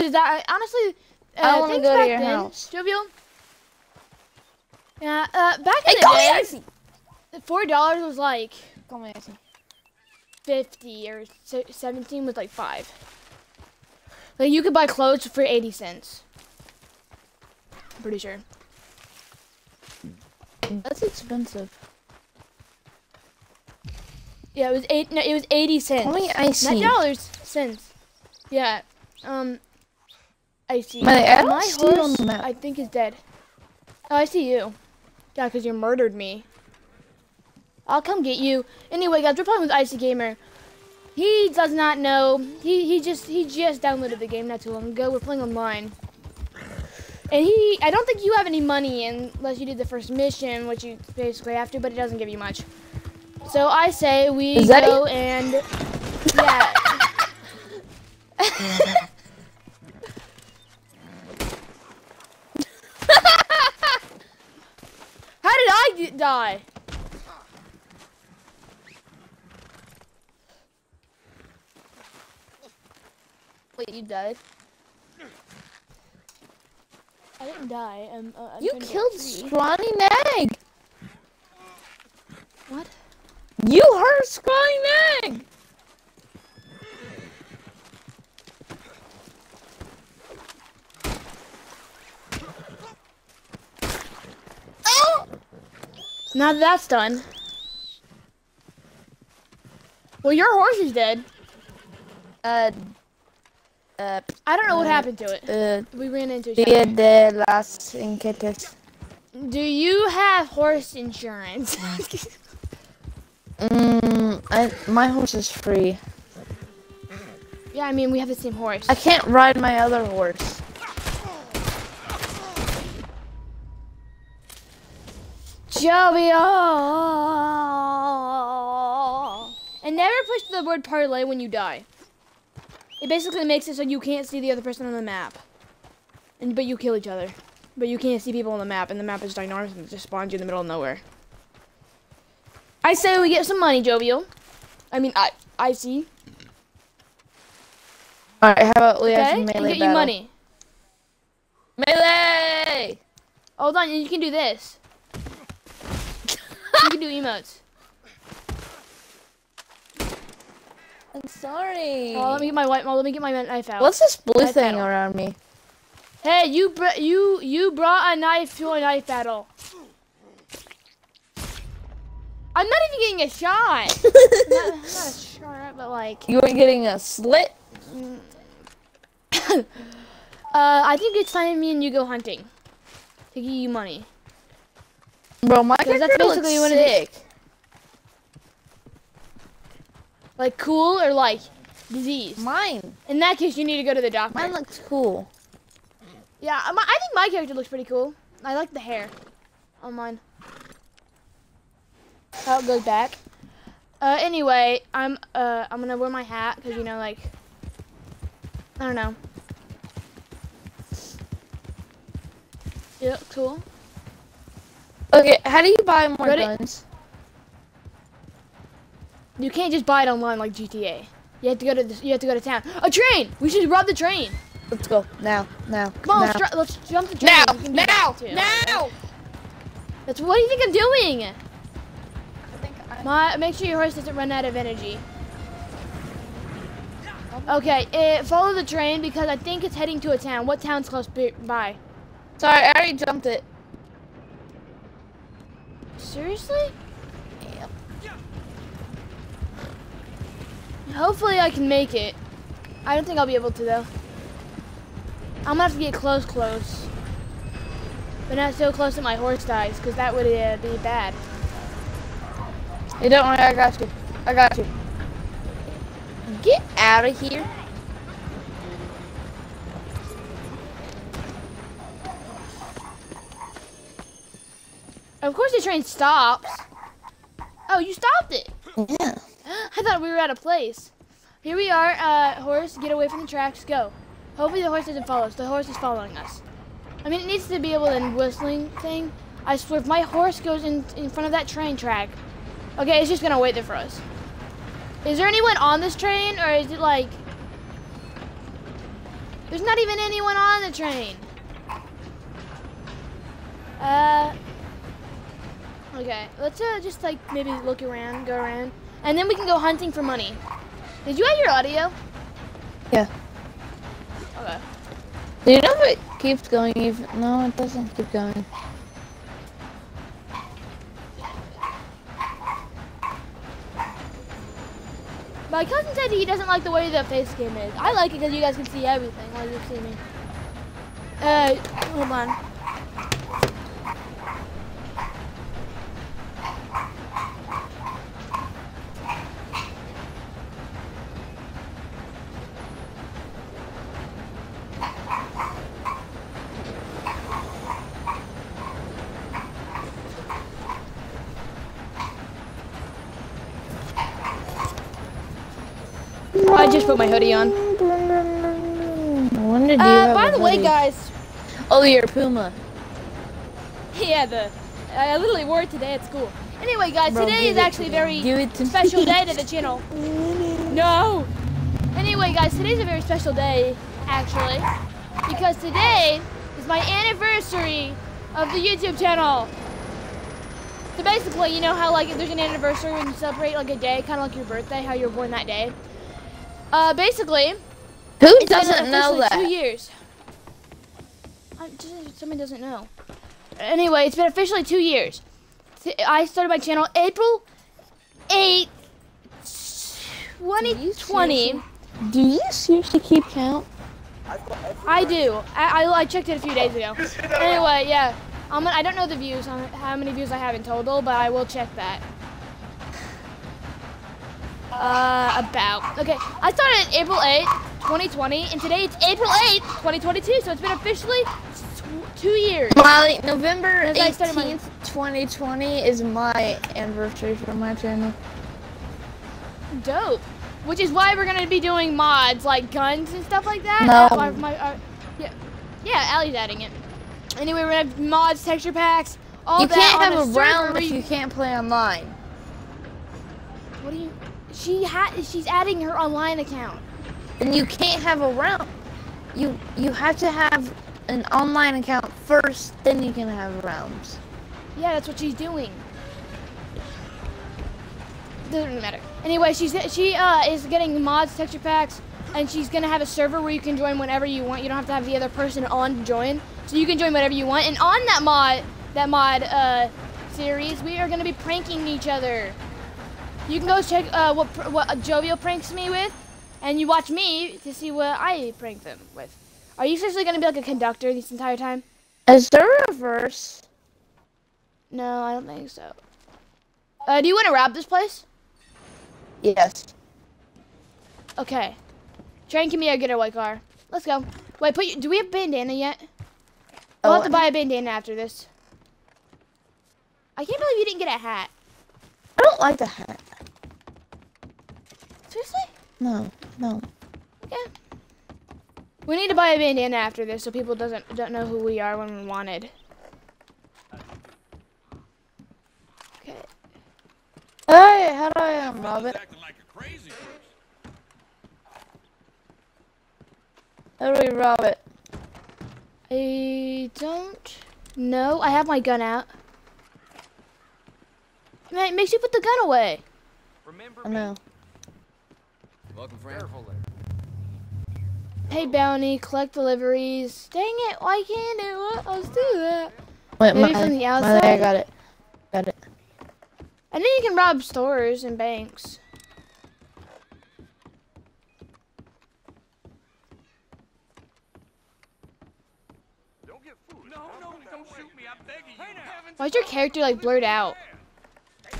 is that honestly? Uh, I wanna things go to your then, house. Jovial. Yeah, uh, back Hey, in the call day, four dollars was like Call me fifty, or seventeen was like five. Like you could buy clothes for eighty cents. I'm pretty sure. That's expensive. Yeah, it was eight. No, it was eighty cents. Me Icy. Not dollars, cents. Yeah. Um. I see. But I My horse. I think, is dead. Oh, I see you. Yeah, because you murdered me. I'll come get you. Anyway, guys, we're playing with Icy Gamer. He does not know. He he just he just downloaded the game not too long ago. We're playing online. And he, I don't think you have any money unless you did the first mission, which you basically have to, but it doesn't give you much. So I say we go and yeah. How did I d- die? Wait, you died? I didn't die. Um, uh, I'm You trying to get killed. Scrawny Nag. What? You hurt Scrawny Nag. Now that that's done. Well, your horse is dead. Uh, uh, I don't know what Uh, happened to it. uh, We ran into each other. de las Inquietas. Do you have horse insurance? Mm, I, my horse is free. yeah, I mean we have the same horse. I can't ride my other horse. Jovial. And never push the word parley when you die. It basically makes it so you can't see the other person on the map. And but you kill each other. But you can't see people on the map, and the map is ginormous and it just spawns you in the middle of nowhere. I say we get some money, Jovial. I mean, I I see. Alright, how about we Okay, have and a get melee you money. Melee! Hold on, you can do this. You can do emotes. I'm sorry. Oh, let me get my white. Let me get my knife out. What's this blue Knife thing battle. around me? Hey, you br- you you brought a knife to a knife battle. I'm not even getting a shot. not, not a shot, but like. You were getting a slit? uh, I think it's time me and you go hunting. To give you money. Bro, my character that's looks basically is. sick. Like cool or like disease. Mine. In that case, you need to go to the doctor. Mine looks cool. Yeah, I I think my character looks pretty cool. I like the hair on mine. How it goes back. Uh, anyway, I'm uh I'm gonna wear my hat because you know like I don't know. Yeah, cool. Okay, how do you buy more Ready? guns? You can't just buy it online like GTA. You have to go to the, you have to go to town. A train. We should rob the train. Let's go. Now, now, Come on, now. let's, let's jump the train. now, We can do now, that, now! That's what do you think I'm doing? I think I- My, make sure your horse doesn't run out of energy. Okay, eh, follow the train because I think it's heading to a town. What town's close by- by? Sorry, I already jumped it. Seriously? Yeah. Hopefully I can make it. I don't think I'll be able to though. I'm gonna have to get close, close. But not so close that my horse dies, because that would uh, be bad. Hey, don't worry, I got you. I got you. Get out of here. Of course the train stops. Oh, you stopped it. Yeah. I thought we were at a place. Here we are, uh, horse, get away from the tracks, go. Hopefully the horse doesn't follow us. The horse is following us. I mean, it needs to be able to whistling thing. I swear, if my horse goes in, in front of that train track, okay, it's just gonna wait there for us. Is there anyone on this train, or is it like... There's not even anyone on the train. Uh. Okay, let's uh, just like maybe look around, go around, and then we can go hunting for money. Did you add your audio? Yeah. Okay. Do you know if it keeps going even? No, it doesn't keep going. My cousin said he doesn't like the way the face game is. I like it because you guys can see everything while you see me. Uh, hold on. I just put my hoodie on. When did you Uh, by a the way, guys, Oh, you're a Puma. yeah, the I literally wore it today at school. Anyway, guys, Bro, today is actually a very Give it to special day to the channel. No. Anyway, guys, today's a very special day, actually, because today is my anniversary of the YouTube channel. So basically, you know how like if there's an anniversary when you celebrate like a day, kind of like your birthday, how you were born that day. Uh, basically, Who doesn't know that? Two years. I, just, someone doesn't know. Anyway, it's been officially two years. I started my channel April 8th, 2020. Do you seriously keep count? I do. I, I, I checked it a few days ago. Anyway, yeah. I'm, I don't know the views, how how many views I have in total, but I will check that. Uh, about. Okay, I started April 8th, 2020, and today it's April 8th, 2022, so it's been officially tw- two years. Molly, November As I started my- 2020 is my anniversary for my channel. Dope. Which is why we're gonna be doing mods like guns and stuff like that. No. My- uh, yeah, yeah, Allie's adding it. Anyway, we're gonna have mods, texture packs, all you that can't on have a round if you- you can't play online. What do you? She had. She's adding her online account. And you can't have a round. You you have to have an online account first, then you can have rounds. Yeah, that's what she's doing. Doesn't really matter. Anyway, she's she uh is getting mods, texture packs, and she's gonna have a server where you can join whenever you want. You don't have to have the other person on to join, so you can join whatever you want. And on that mod, that mod uh series, we are gonna be pranking each other. You can go check uh what what Jovial pranks me with, and you watch me to see what I prank them with. Are you seriously gonna be like a conductor this entire time? Is there a verse? No, I don't think so. Uh, do you want to rob this place? Yes. Okay. Train can be a getaway car. Let's go. Wait, put you, do we have bandana yet? We'll Oh, have to buy a bandana after this. I can't believe you didn't get a hat. I don't like the hat. Seriously? No, no. Yeah. We need to buy a bandana after this so people doesn't don't know who we are when we're wanted. Okay. Hey, how do I um, rob it? acting like a crazy person. How do we rob it? I don't know. I have my gun out. Man, it makes you put the gun away. Remember I know. Welcome, friend. Pay bounty, collect deliveries. Dang it, why can't it? Let's do that. Wait, Maybe my, from the my- outside? I got it. Got it. And then you can rob stores and banks. Don't get fooled. No, no, don't shoot me. I'm begging you. Why's your character like blurred out?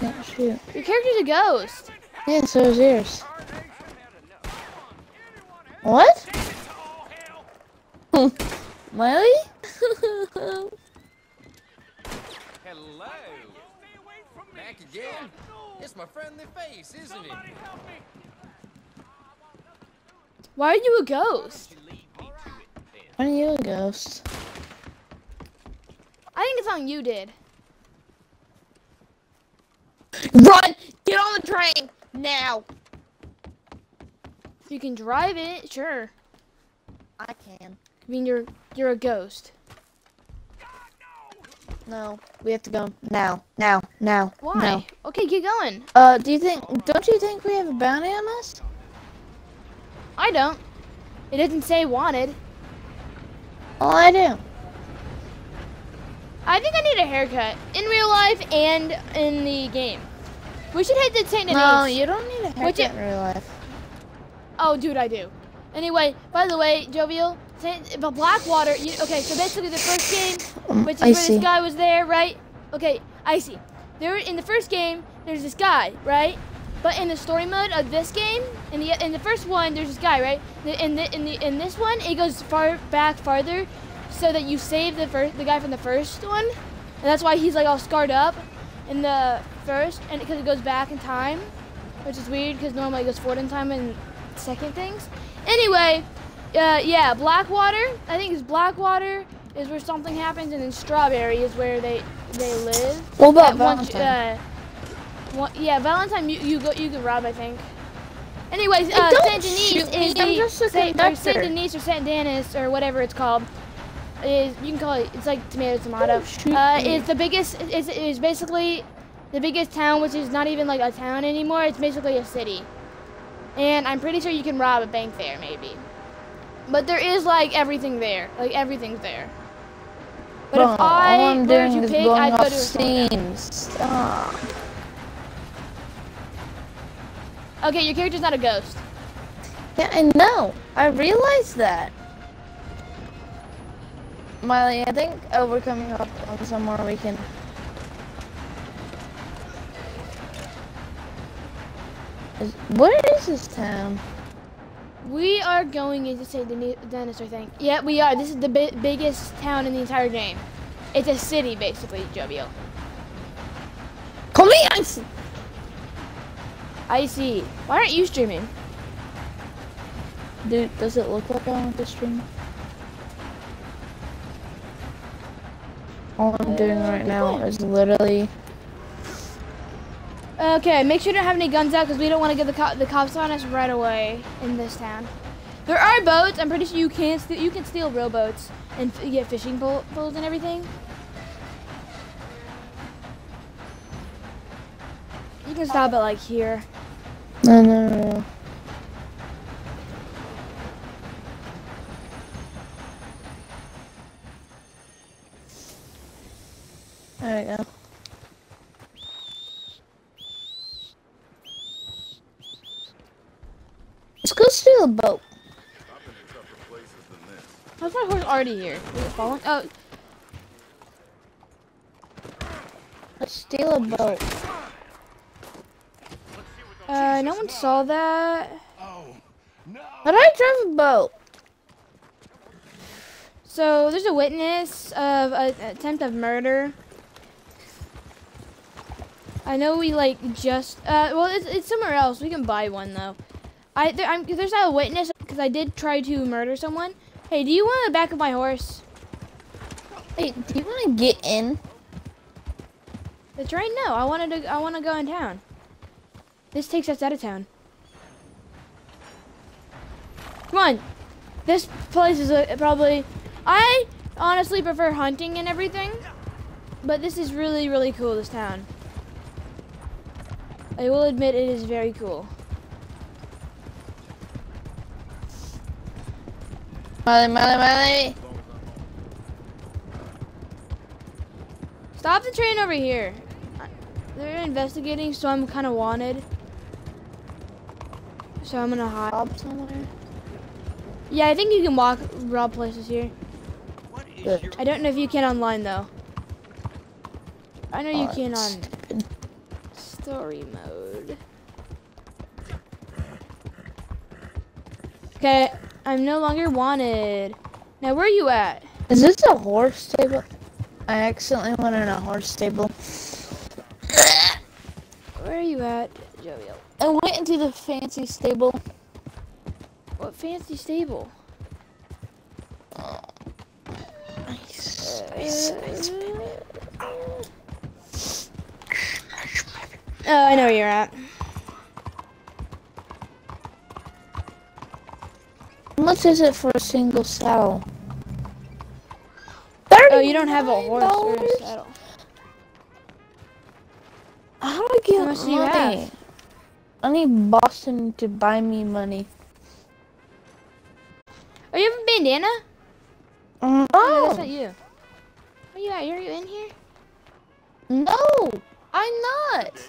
Shoot. Your character's a ghost. Yeah, so is yours. What? Miley? Hello. Back again? It's my friendly face, isn't it? Why are you a ghost? Why are you a ghost? I think it's something you did. Run! Get on the train! Now! If you can drive it, sure. I can. I mean, you're you're a ghost. No, we have to go now, now, now. Why? No. Okay, keep going. Uh, do you think? Don't you think we have a bounty on us? I don't. It doesn't say wanted. Well, I do. I think I need a haircut in real life and in the game. We should head to Saint Denis. No, you don't need a haircut in real life. Oh, dude, I do. Anyway, by the way, Jovial, but Blackwater. You, okay, so basically the first game, Um, which is I where see. this guy was there, right? Okay, I see. There in the first game, there's this guy, right? But in the story mode of this game, in the in the first one, there's this guy, right? The- In the in the in this one, it goes far back farther, so that you save the first the guy from the first one, and that's why he's like all scarred up in the first, and because it goes back in time, which is weird because normally it goes forward in time in second things. Anyway, uh, yeah, Blackwater. I think it's Blackwater is where something happens, and then Strawberry is where they they live. What about At Valentine? uh, one, yeah, Valentine. You, you go. You can rob. I think. Anyways, uh, Saint Denis is the just Saint, or Saint conductor. Denis or Saint Denis or whatever it's called. Is you can call it. It's like tomato tomato. Uh, it's the biggest. Is is basically the biggest town, which is not even like a town anymore. It's basically a city. And I'm pretty sure you can rob a bank there, maybe. But there is like everything there. Like everything's there. But Bro, if I all I'm were doing to is pick, I'd go off to a small steam. Stop. Okay, your character's not a ghost. Yeah, I know. I realized that. Miley, I think oh, we're coming up on somewhere we can. Is, where is this town? We are going into St. Denis, Dennis, I think. Yeah, we are. This is the bi- biggest town in the entire game. It's a city, basically, Jovial. Call me Icy. I see. Why aren't you streaming? Dude, does it look like I want to stream? All I'm doing right now is literally. Okay, make sure you don't have any guns out because we don't want to get the, co- the cops on us right away in this town. There are boats. I'm pretty sure you can you can steal rowboats and f- get fishing poles and everything. You can stop it like here. No, no, no, no. There we go. Let's go steal a boat. How's my horse already here? Is it falling? Oh, Let's steal a boat. uh, no one saw that. Oh, do I drive a boat? So there's a witness of an attempt of murder. I know we like just uh well it's, it's somewhere else. We can buy one though. I there, I'm, there's not a witness because I did try to murder someone. Hey, do you want the back of my horse? Hey, do you want to get in? That's right. No, I wanted to. I want to go in town. This takes us out of town. Come on. This place is a, probably. I honestly prefer hunting and everything, but this is really really cool. This town. I will admit it is very cool. Miley, Miley, Miley. Stop the train over here. They're investigating, so I'm kind of wanted. So I'm gonna hide. Bob somewhere. Yeah, I think you can walk rob places here. What is your I don't know if you can online though. I know you Oh, can on stupid. story mode. Okay, I'm no longer wanted. Now where are you at? Is this a horse stable? I accidentally went in a horse stable. Where are you at, Jovial? I went into the fancy stable. What fancy stable? Nice, nice, nice. Oh, I know where you're at. Much is it for a single saddle? Oh, you don't have a horse or a saddle. How do I get How much do you money? have? I need Boston to buy me money. Are you have a bandana? Mm, oh, no, that's not you. Where you at? Are you in here? no, I'm not.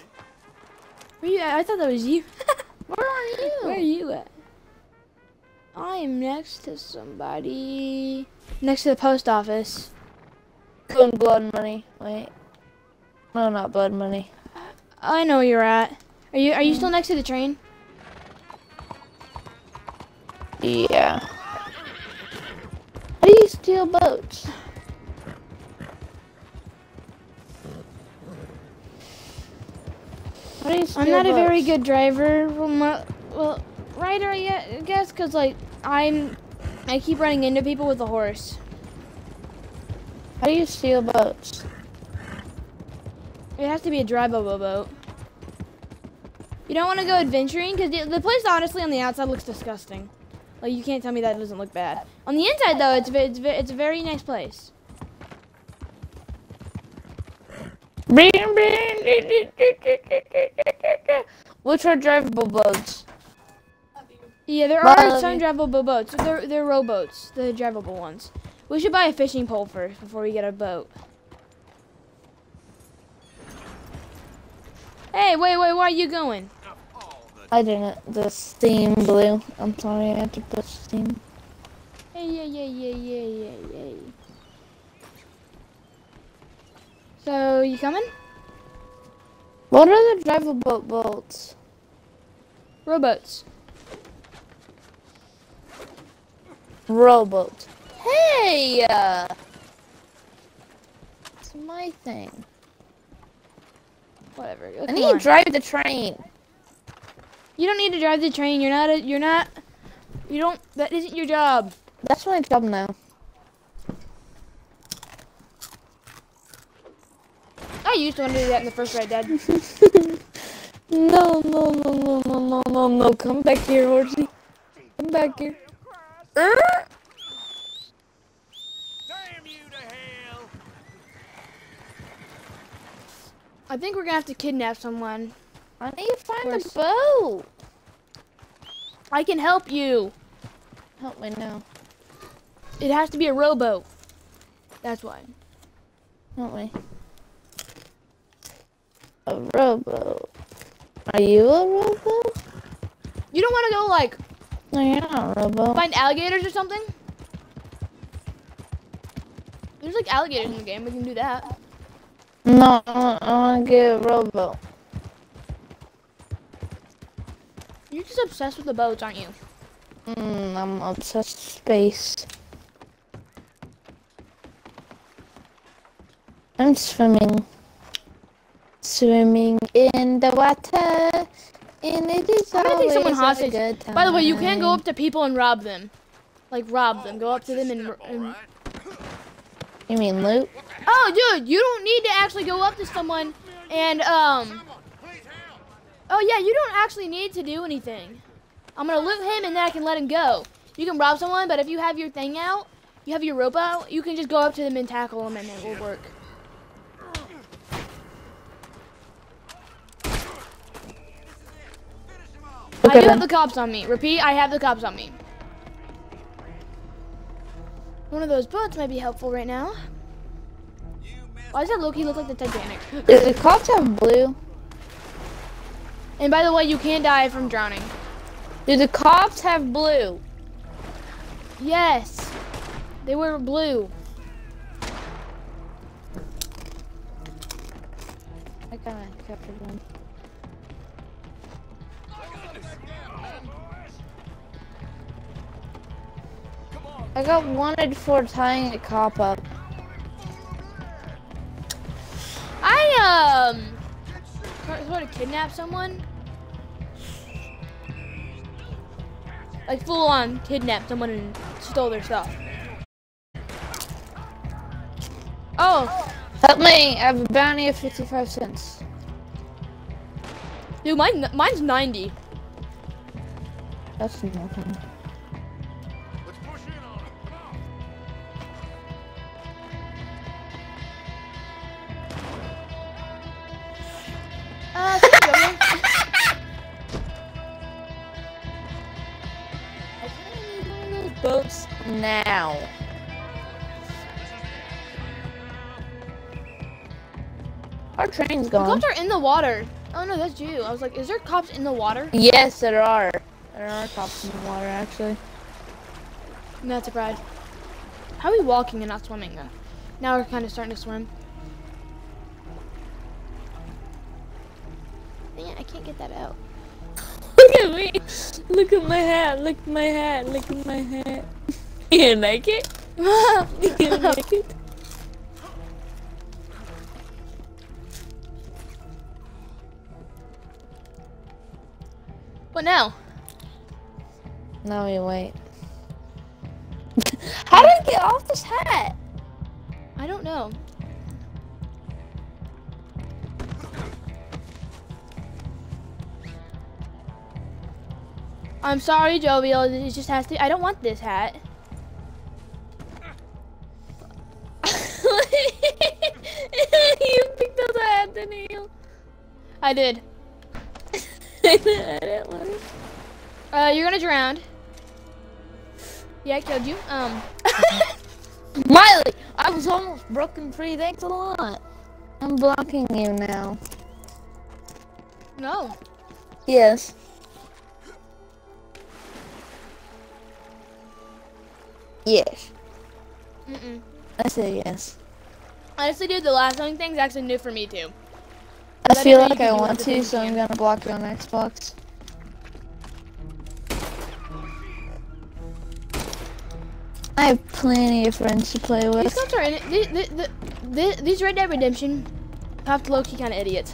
Where you at? I thought that was you. Where are you? Where are you at? I am next to somebody. Next to the post office. Going blood money. Wait. No, not blood money. I know where you're at. Are you are you still next to the train? Yeah. How do you steal boats? How do you steal I'm not a very good driver. Well, my, well rider, I gue- guess, because like I'm, I keep running into people with a horse. How do you steal boats? It has to be a drivable boat. You don't want to go adventuring because the, place, honestly, on the outside looks disgusting. Like you can't tell me that doesn't look bad. On the inside, though, it's it's, it's a very nice place. Which are drivable boats? Yeah, there Love are some drivable boats. They're they're rowboats, the drivable ones. We should buy a fishing pole first before we get a boat. Hey, wait, wait, where are you going? I didn't. The steam blew. I'm sorry, I had to put steam. Hey, yeah, yeah, yeah, yeah, yeah, yeah. So you coming? What are the drivable boats? Rowboats. Rowboats. Hey! Uh, it's my thing. Whatever. I need on. to drive the train. You don't need to drive the train. You're not. A, you're not. You don't. That isn't your job. That's my job now. I used to want to do that in the first Red Dead. No, no, no, no, no, no, no, no. Come back here, horsey. Come back here. Er? Damn you to hell! I think we're gonna have to kidnap someone. I need to find a boat. I can help you. Help me now. It has to be a rowboat. That's why. Help me. A rowboat. Are you a rowboat? You don't want to go like No, you're not a rowboat. find alligators or something. There's like alligators in the game. We can do that. No, I want, I want to get a rowboat. You're just obsessed with the boats, aren't you? Mm, I'm obsessed with space. I'm swimming. Swimming in the water. And it is I'm gonna take someone always a hostage. good time. By the way, you can't go up to people and rob them. Like rob them. Go up to them and. and You mean loot? oh, dude, you don't need to actually go up to someone and um. Oh yeah, you don't actually need to do anything. I'm gonna loot him and then I can let him go. You can rob someone, but if you have your thing out, you have your rope out, you can just go up to them and tackle them and it will work. I Okay, do have the cops on me. Repeat, I have the cops on me. One of those boats might be helpful right now. Why does that Loki look like the Titanic? Do the cops have blue? And by the way, you can't die from drowning. Do the cops have blue? Yes. They were blue. I kind of captured one. I got wanted for tying a cop up. I, um, sort- of kidnapped someone. Like full on kidnapped someone and stole their stuff. Oh, Help me! I have a bounty of 55 cents. dude, mine, mine's 90. That's nothing. Boats now. Our train's The gone. cops are in the water. Oh no, that's you. I was like, is there cops in the water? Yes, there are. There are cops in the water, actually. Not surprised. How are we walking and not swimming though? Now we're kind of starting to swim. Yeah, I can't get that out. Look at me. Look at my hat. Look at my hat. Look at my hat. You like it? You like it? What now? No, you wait. How did I get off this hat? I don't know. I'm sorry, Jovial. It just has to. I don't want this hat. you picked up the hat, didn't you? I did. I didn't want it. Uh, you're gonna drown. Yeah, I killed you. Um, Miley, I was almost broken free. Thanks a lot. I'm blocking you now. no. Yes. Yes. Mm-mm. I said yes. Honestly, dude, the last song thing's actually new for me too. I feel like I want at the same to, so I'm gonna block you on Xbox. I have plenty of friends to play These with. cops are in it. The, the, these Red Dead Redemption cops low-key kind of idiots.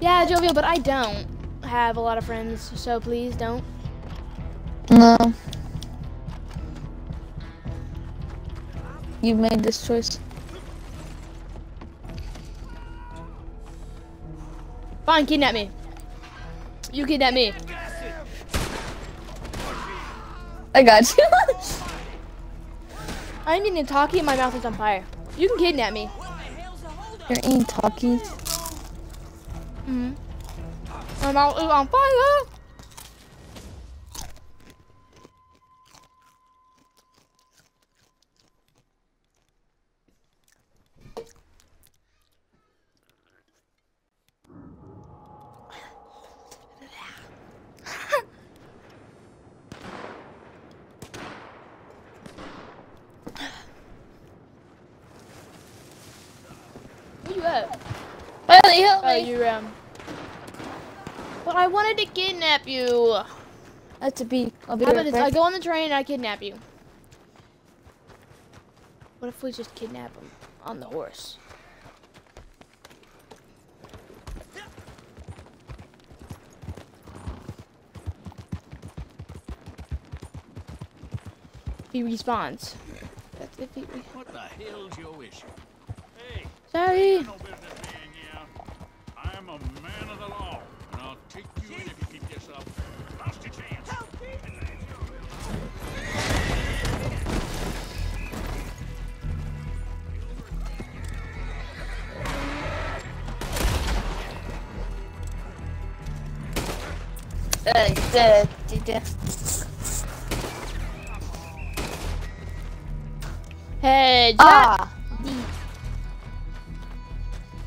Yeah, Jovial, but I don't have a lot of friends, so please don't. No. You made this choice. Fine, kidnap me. You kidnap me. I got you. I'm eating a Taki and my mouth is on fire. You can kidnap me. You're eating Takis. Mm-hmm. My mouth is on fire. You at? Miley, help Oh, me. you um. But I wanted to kidnap you. That's a beat. I'll be How right about this? I go on the train and I kidnap you. What if we just kidnap him on the horse? He respawns. That's if he. Re- What the hell's your issue? Hey, Sorry. no business being here. I am a man of the law, and I'll take you in if you keep this up. Lost your chance. Uh, uh, uh, Ah.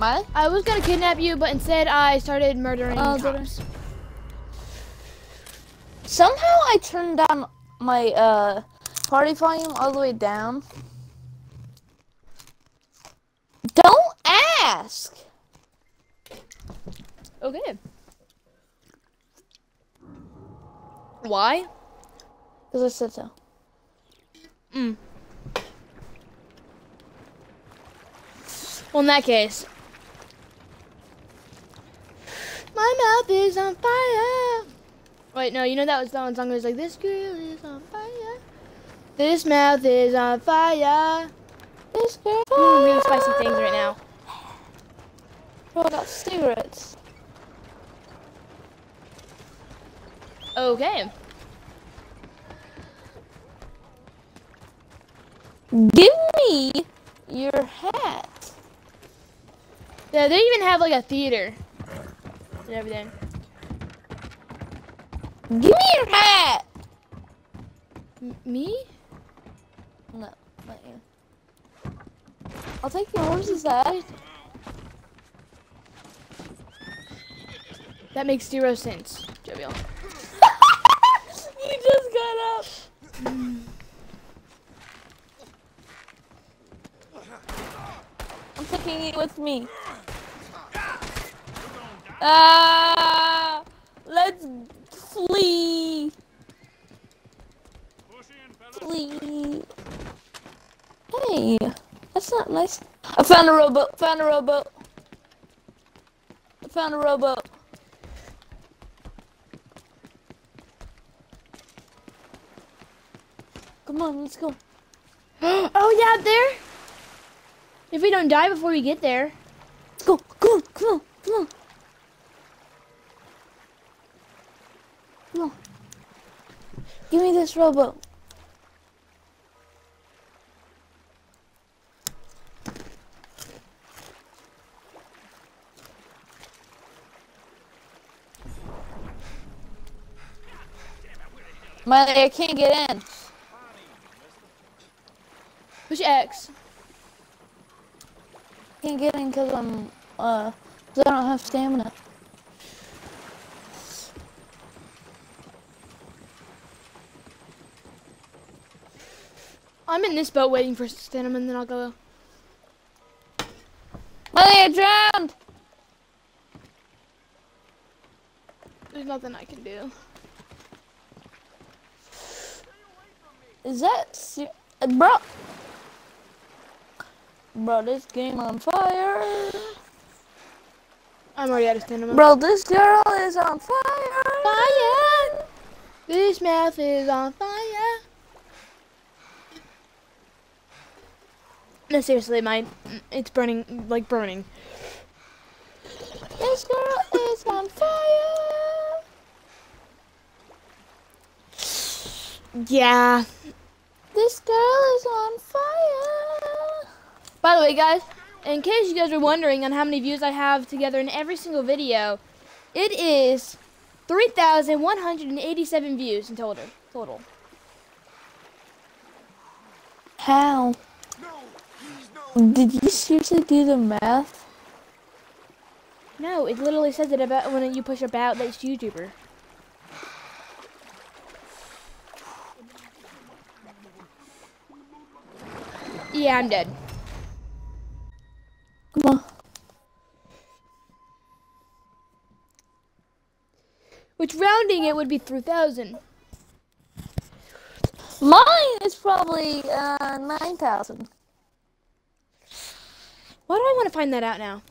Miley? I was gonna kidnap you, but instead I started murdering I? cops. Somehow I turned down my uh party volume all the way down. Don't ask. Okay. Why? Cause I said so. Mm. Well, in that case, my mouth is on fire. Wait, no, you know that was that one song that was like, "This girl is on fire. This mouth is on fire." This girl. Doing really spicy things right now. Bro, I got cigarettes. Okay. Give me your hat. Yeah, they even have like a theater and everything. Give me your hat. M- me? No, not you. I'll take your horse's ass. That makes zero sense, Jovial. you just got up. I'm taking it with me. Ah! Let's flee. Flee. Hey, that's not nice. I found a rowboat. Found a rowboat. I found a rowboat. Come on, let's go. oh yeah, there. If we don't die before we get there. Let's go. Come on, come on, come on. Come on. Give me this. Miley, I can't get in. Push X. Can't get in because I'm, uh, 'cause I don't have stamina. In this boat waiting for stamina and then I'll go. Miley, I drowned! There's nothing I can do. Is that ser- bro? Bro, this game on fire. I'm already out of stamina. Bro, this girl is on fire. Fire! This mouth is on fire. No, seriously, my it's burning like burning. This girl is on fire. Yeah. This girl is on fire. By the way, guys, in case you guys are wondering on how many views I have together in every single video, it is 3,187 views in total. Total. How? Did you seriously do the math? No, it literally says it about when you push about that it's YouTuber. Yeah, I'm dead. Come on. Which rounding it would be 3,000. Mine is probably uh, 9,000. Why do I want to find that out now?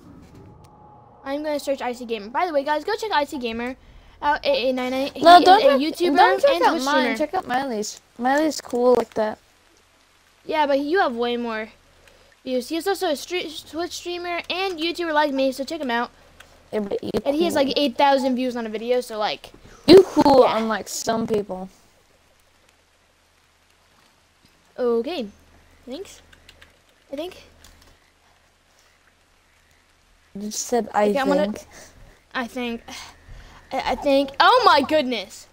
I'm gonna search Icy Gamer. By the way, guys, go check Icy Gamer out. A A nine eight. He No, don't a check, YouTuber don't check and out Twitch mine. streamer. Check out Miley's. Miley's cool like that. Yeah, but you have way more views. He's also a stre- Twitch streamer and YouTuber like me, so check him out. Yeah, but you And he has like 8,000 views on a video, so like, you cool Yeah. unlike some people. okay. Thanks. I think. You just said I Okay, I'm gonna- think. I think. I think. Oh my goodness.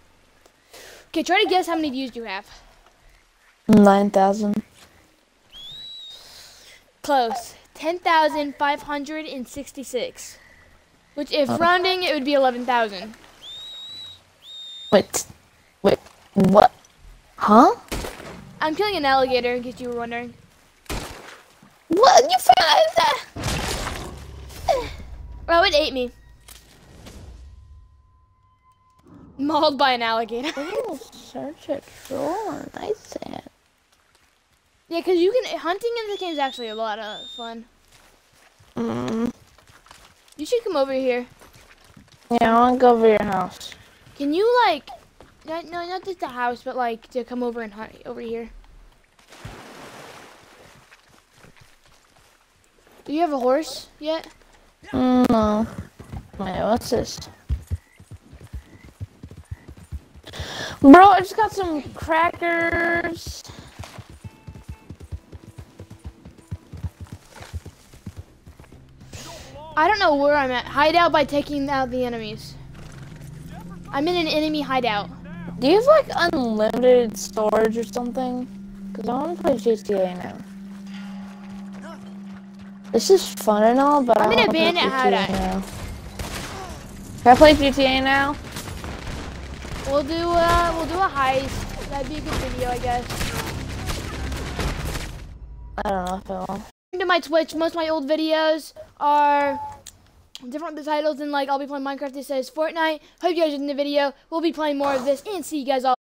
Okay, try to guess how many views you have. 9,000. Close. 10,566. Which, if uh. rounding, it would be 11,000. Wait. Wait. What? Huh? I'm killing an alligator, in case you were wondering. What? You found that? Oh, it ate me. Mauled by an alligator. Search it for nice ad. yeah, because you can. Hunting in this game is actually a lot of fun. Mm. You should come over here. Yeah, I want to go over your house. Can you, like. Not, no, not just the house, but, like, to come over and hunt over here. Do you have a horse yet? No. Wait, what's this? Bro, I just got some crackers. I don't know where I'm at. Hideout by taking out the enemies. I'm in an enemy hideout. Do you have like unlimited storage or something? Cause I want to play GTA now. This is fun and all, but I'm I in a wanna play bandit GTA hideout. now. Can I play GTA now? We'll do uh we'll do a heist. That'd be a good video, I guess. I don't know if I will. to my Twitch, most of my old videos are different titles and like I'll be playing Minecraft. This says Fortnite. Hope you guys enjoyed the video. We'll be playing more of this and see you guys all.